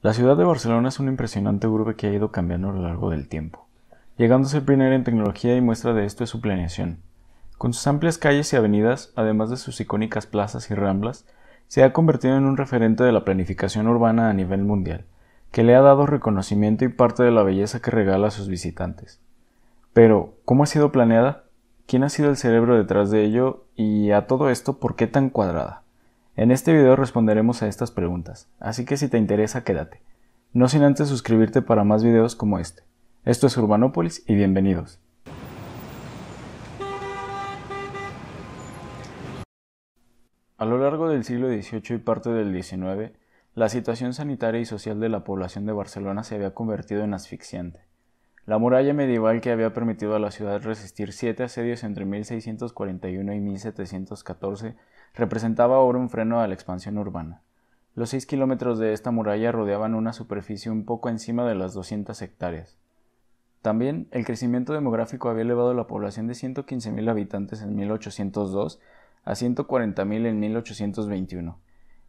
La ciudad de Barcelona es una impresionante urbe que ha ido cambiando a lo largo del tiempo, llegando a ser en tecnología y muestra de esto es su planeación. Con sus amplias calles y avenidas, además de sus icónicas plazas y ramblas, se ha convertido en un referente de la planificación urbana a nivel mundial, que le ha dado reconocimiento y parte de la belleza que regala a sus visitantes. Pero, ¿cómo ha sido planeada? ¿Quién ha sido el cerebro detrás de ello? Y a todo esto, ¿por qué tan cuadrada? En este video responderemos a estas preguntas, así que si te interesa quédate. No sin antes suscribirte para más videos como este. Esto es Urbanópolis y bienvenidos. A lo largo del siglo XVIII y parte del XIX, la situación sanitaria y social de la población de Barcelona se había convertido en asfixiante. La muralla medieval que había permitido a la ciudad resistir siete asedios entre 1641 y 1714 representaba ahora un freno a la expansión urbana. Los seis kilómetros de esta muralla rodeaban una superficie un poco encima de las 200 hectáreas. También el crecimiento demográfico había elevado la población de 115.000 habitantes en 1802 a 140.000 en 1821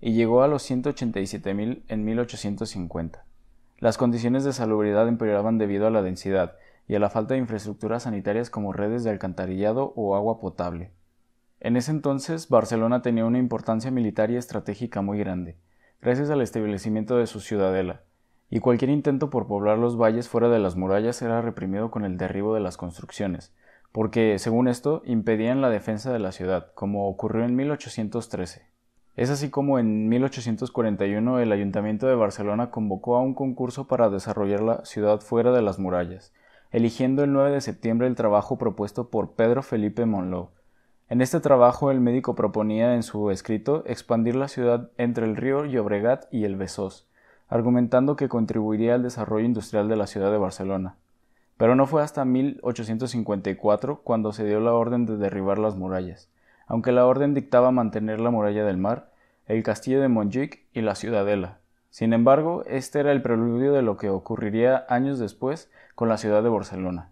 y llegó a los 187.000 en 1850. Las condiciones de salubridad empeoraban debido a la densidad y a la falta de infraestructuras sanitarias como redes de alcantarillado o agua potable. En ese entonces, Barcelona tenía una importancia militar y estratégica muy grande, gracias al establecimiento de su ciudadela, y cualquier intento por poblar los valles fuera de las murallas era reprimido con el derribo de las construcciones, porque, según esto, impedían la defensa de la ciudad, como ocurrió en 1813. Es así como en 1841 el Ayuntamiento de Barcelona convocó a un concurso para desarrollar la ciudad fuera de las murallas, eligiendo el 9 de septiembre el trabajo propuesto por Pedro Felipe Monló, en este trabajo el médico proponía en su escrito expandir la ciudad entre el río Llobregat y el Besós, argumentando que contribuiría al desarrollo industrial de la ciudad de Barcelona. Pero no fue hasta 1854 cuando se dio la orden de derribar las murallas, aunque la orden dictaba mantener la muralla del mar, el castillo de Montjuic y la ciudadela. Sin embargo, este era el preludio de lo que ocurriría años después con la ciudad de Barcelona.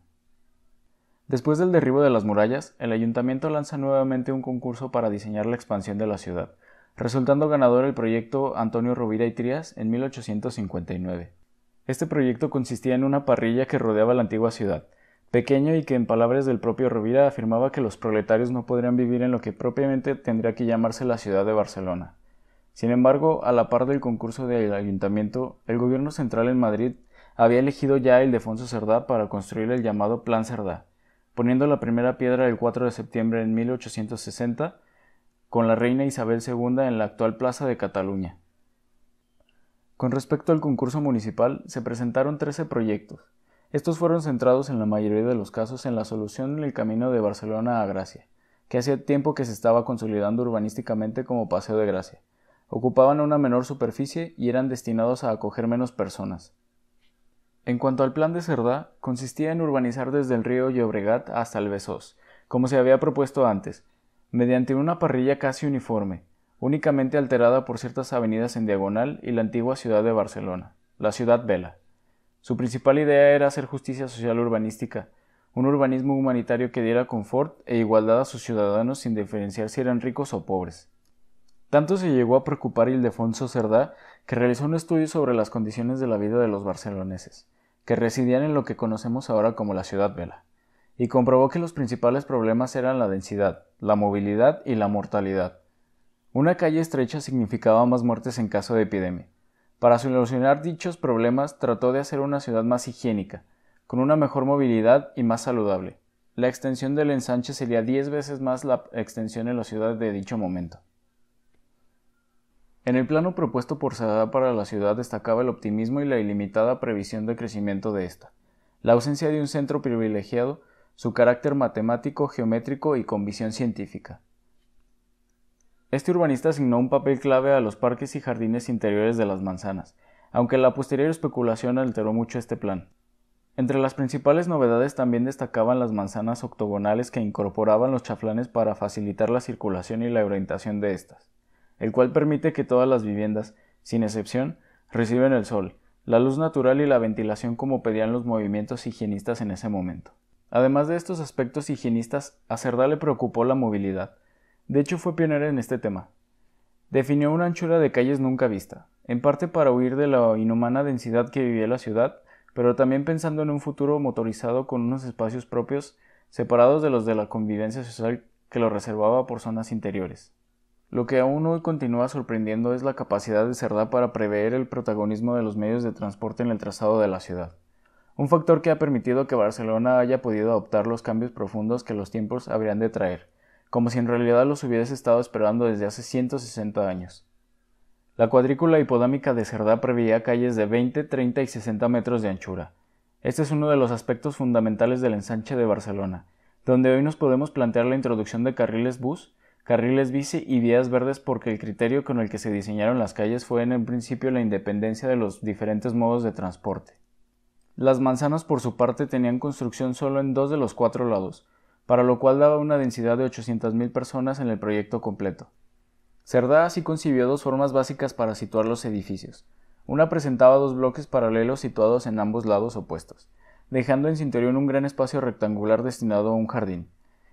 Después del derribo de las murallas, el ayuntamiento lanza nuevamente un concurso para diseñar la expansión de la ciudad, resultando ganador el proyecto Antonio Rovira y Trías en 1859. Este proyecto consistía en una parrilla que rodeaba la antigua ciudad, pequeño y que en palabras del propio Rovira afirmaba que los proletarios no podrían vivir en lo que propiamente tendría que llamarse la ciudad de Barcelona. Sin embargo, a la par del concurso del ayuntamiento, el gobierno central en Madrid había elegido ya a Ildefonso Cerdá para construir el llamado Plan Cerdá, poniendo la primera piedra el 4 de septiembre de 1860 con la reina Isabel II en la actual Plaza de Cataluña. Con respecto al concurso municipal, se presentaron 13 proyectos. Estos fueron centrados en la mayoría de los casos en la solución del camino de Barcelona a Gracia, que hacía tiempo que se estaba consolidando urbanísticamente como Paseo de Gracia. Ocupaban una menor superficie y eran destinados a acoger menos personas. En cuanto al plan de Cerdá, consistía en urbanizar desde el río Llobregat hasta el Besós, como se había propuesto antes, mediante una parrilla casi uniforme, únicamente alterada por ciertas avenidas en diagonal y la antigua ciudad de Barcelona, la ciudad vela. Su principal idea era hacer justicia social urbanística, un urbanismo humanitario que diera confort e igualdad a sus ciudadanos sin diferenciar si eran ricos o pobres. Tanto se llegó a preocupar Ildefonso Cerdá que realizó un estudio sobre las condiciones de la vida de los barceloneses, que residían en lo que conocemos ahora como la ciudad vela, y comprobó que los principales problemas eran la densidad, la movilidad y la mortalidad. Una calle estrecha significaba más muertes en caso de epidemia. Para solucionar dichos problemas trató de hacer una ciudad más higiénica, con una mejor movilidad y más saludable. La extensión del ensanche sería diez veces más la extensión en la ciudad de dicho momento. En el plano propuesto por Sada para la ciudad destacaba el optimismo y la ilimitada previsión de crecimiento de ésta, la ausencia de un centro privilegiado, su carácter matemático, geométrico y con visión científica. Este urbanista asignó un papel clave a los parques y jardines interiores de las manzanas, aunque la posterior especulación alteró mucho este plan. Entre las principales novedades también destacaban las manzanas octogonales que incorporaban los chaflanes para facilitar la circulación y la orientación de estas el cual permite que todas las viviendas, sin excepción, reciben el sol, la luz natural y la ventilación como pedían los movimientos higienistas en ese momento. Además de estos aspectos higienistas, a Cerdá le preocupó la movilidad. De hecho, fue pionera en este tema. Definió una anchura de calles nunca vista, en parte para huir de la inhumana densidad que vivía la ciudad, pero también pensando en un futuro motorizado con unos espacios propios separados de los de la convivencia social que lo reservaba por zonas interiores. Lo que aún hoy continúa sorprendiendo es la capacidad de Cerdá para prever el protagonismo de los medios de transporte en el trazado de la ciudad, un factor que ha permitido que Barcelona haya podido adoptar los cambios profundos que los tiempos habrían de traer, como si en realidad los hubiese estado esperando desde hace 160 años. La cuadrícula hipodámica de Cerdá preveía calles de 20, 30 y 60 metros de anchura. Este es uno de los aspectos fundamentales del ensanche de Barcelona, donde hoy nos podemos plantear la introducción de carriles bus, carriles bici y vías verdes porque el criterio con el que se diseñaron las calles fue en el principio la independencia de los diferentes modos de transporte. Las manzanas por su parte tenían construcción solo en dos de los cuatro lados, para lo cual daba una densidad de 800.000 personas en el proyecto completo. Cerdá así concibió dos formas básicas para situar los edificios. Una presentaba dos bloques paralelos situados en ambos lados opuestos, dejando en su interior un gran espacio rectangular destinado a un jardín,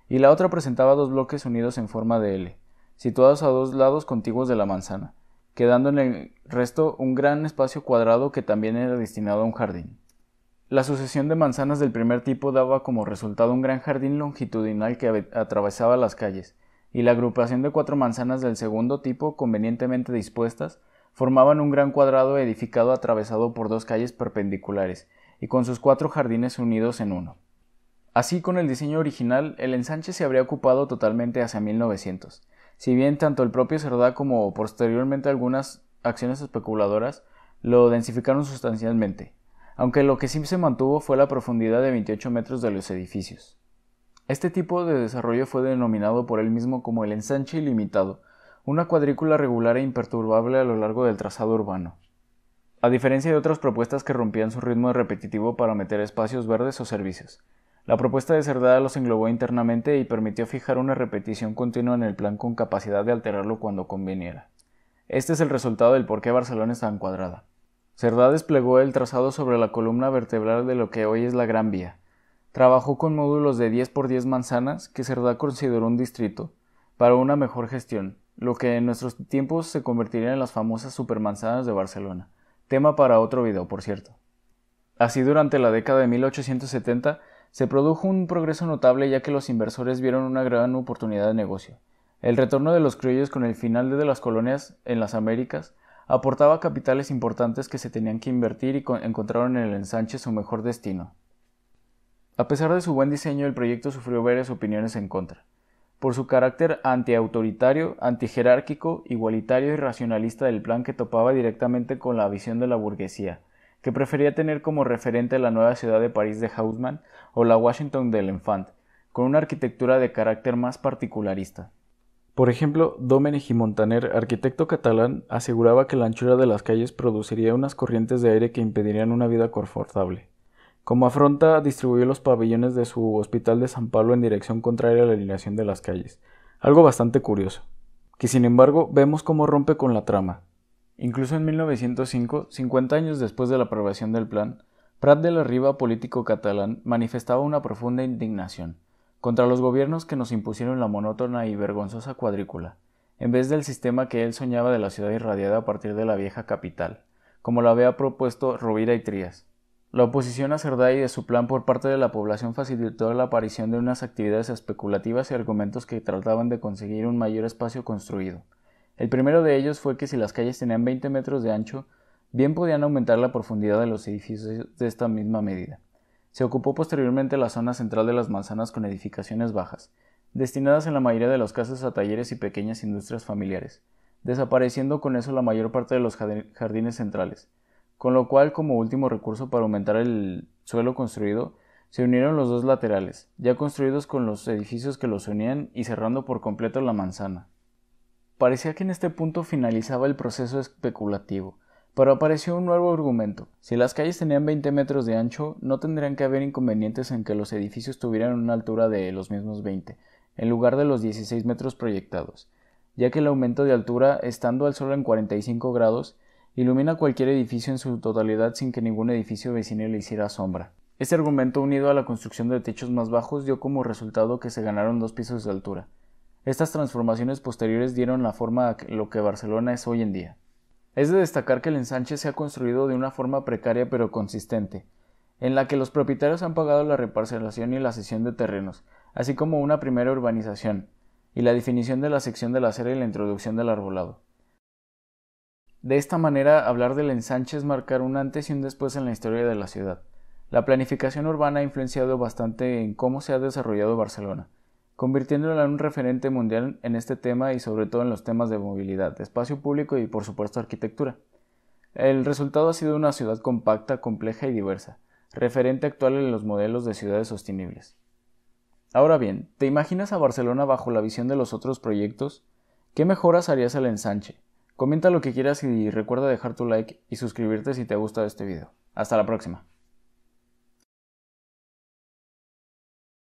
y la otra presentaba dos bloques unidos en forma de L, situados a dos lados contiguos de la manzana, quedando en el resto un gran espacio cuadrado que también era destinado a un jardín. La sucesión de manzanas del primer tipo daba como resultado un gran jardín longitudinal que atravesaba las calles, y la agrupación de cuatro manzanas del segundo tipo, convenientemente dispuestas, formaban un gran cuadrado edificado atravesado por dos calles perpendiculares, y con sus cuatro jardines unidos en uno. Así, con el diseño original, el ensanche se habría ocupado totalmente hacia 1900. Si bien tanto el propio Cerdá como posteriormente algunas acciones especuladoras lo densificaron sustancialmente, aunque lo que sí se mantuvo fue la profundidad de 28 metros de los edificios. Este tipo de desarrollo fue denominado por él mismo como el ensanche ilimitado, una cuadrícula regular e imperturbable a lo largo del trazado urbano. A diferencia de otras propuestas que rompían su ritmo repetitivo para meter espacios verdes o servicios, la propuesta de Cerdá los englobó internamente y permitió fijar una repetición continua en el plan con capacidad de alterarlo cuando conveniera. Este es el resultado del por qué Barcelona está tan cuadrada. Cerdá desplegó el trazado sobre la columna vertebral de lo que hoy es la Gran Vía, Trabajó con módulos de 10 por 10 manzanas que Cerdá consideró un distrito para una mejor gestión, lo que en nuestros tiempos se convertiría en las famosas supermanzanas de Barcelona, tema para otro video, por cierto. Así durante la década de 1870 se produjo un progreso notable ya que los inversores vieron una gran oportunidad de negocio. El retorno de los criollos con el final de las colonias en las Américas aportaba capitales importantes que se tenían que invertir y encontraron en el ensanche su mejor destino. A pesar de su buen diseño, el proyecto sufrió varias opiniones en contra. Por su carácter antiautoritario, antijerárquico, igualitario y racionalista del plan que topaba directamente con la visión de la burguesía, que prefería tener como referente la nueva ciudad de París de Haussmann o la Washington del Enfant, con una arquitectura de carácter más particularista. Por ejemplo, Domènech y Montaner, arquitecto catalán, aseguraba que la anchura de las calles produciría unas corrientes de aire que impedirían una vida confortable. Como afronta, distribuyó los pabellones de su hospital de San Pablo en dirección contraria a la alineación de las calles. Algo bastante curioso, que sin embargo vemos cómo rompe con la trama. Incluso en 1905, 50 años después de la aprobación del plan, Prat de la Riva, político catalán, manifestaba una profunda indignación contra los gobiernos que nos impusieron la monótona y vergonzosa cuadrícula, en vez del sistema que él soñaba de la ciudad irradiada a partir de la vieja capital, como lo había propuesto Rovira y Trías. La oposición a Cerdá y de su plan por parte de la población facilitó la aparición de unas actividades especulativas y argumentos que trataban de conseguir un mayor espacio construido. El primero de ellos fue que si las calles tenían 20 metros de ancho, bien podían aumentar la profundidad de los edificios de esta misma medida. Se ocupó posteriormente la zona central de las manzanas con edificaciones bajas, destinadas en la mayoría de los casos a talleres y pequeñas industrias familiares, desapareciendo con eso la mayor parte de los jardines centrales con lo cual como último recurso para aumentar el suelo construido, se unieron los dos laterales, ya construidos con los edificios que los unían y cerrando por completo la manzana. Parecía que en este punto finalizaba el proceso especulativo, pero apareció un nuevo argumento. Si las calles tenían 20 metros de ancho, no tendrían que haber inconvenientes en que los edificios tuvieran una altura de los mismos 20, en lugar de los 16 metros proyectados, ya que el aumento de altura, estando al suelo en 45 grados, ilumina cualquier edificio en su totalidad sin que ningún edificio vecino le hiciera sombra. Este argumento unido a la construcción de techos más bajos dio como resultado que se ganaron dos pisos de altura. Estas transformaciones posteriores dieron la forma a lo que Barcelona es hoy en día. Es de destacar que el ensanche se ha construido de una forma precaria pero consistente, en la que los propietarios han pagado la reparcelación y la cesión de terrenos, así como una primera urbanización, y la definición de la sección de la acera y la introducción del arbolado. De esta manera, hablar del ensanche es marcar un antes y un después en la historia de la ciudad. La planificación urbana ha influenciado bastante en cómo se ha desarrollado Barcelona, convirtiéndola en un referente mundial en este tema y sobre todo en los temas de movilidad, espacio público y por supuesto arquitectura. El resultado ha sido una ciudad compacta, compleja y diversa, referente actual en los modelos de ciudades sostenibles. Ahora bien, ¿te imaginas a Barcelona bajo la visión de los otros proyectos? ¿Qué mejoras harías al ensanche? Comenta lo que quieras y recuerda dejar tu like y suscribirte si te ha gustado este video. Hasta la próxima.